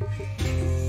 Música